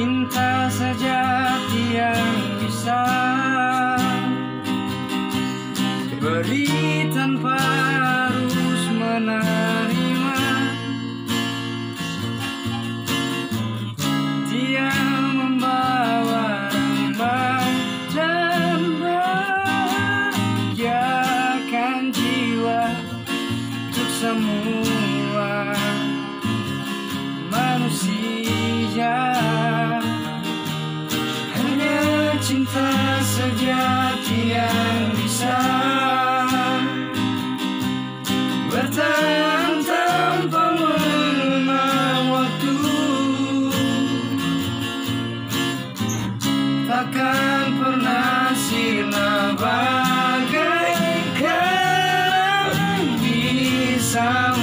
Cinta sejati yang bisa Beri tanpa harus menerima. Dia membawa rembang dan bahagiakan jiwa Untuk semua cinta sejati yang bisa bertahan tanpa mengenal waktu. Takkan pernah sirna bagaikan bisa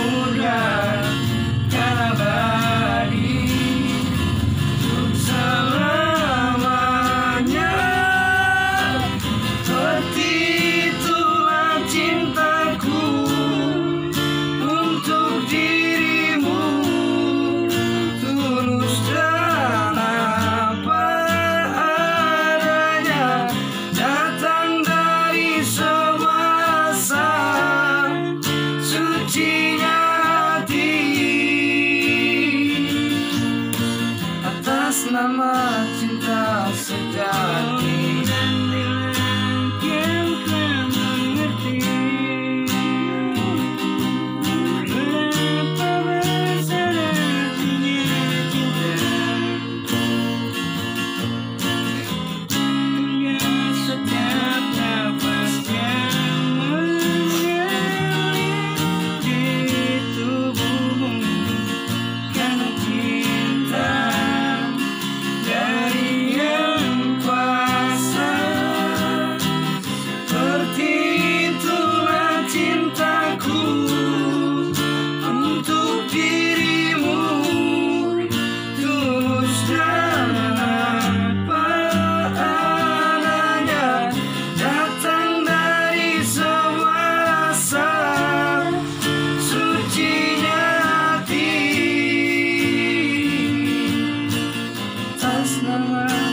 Christmas number.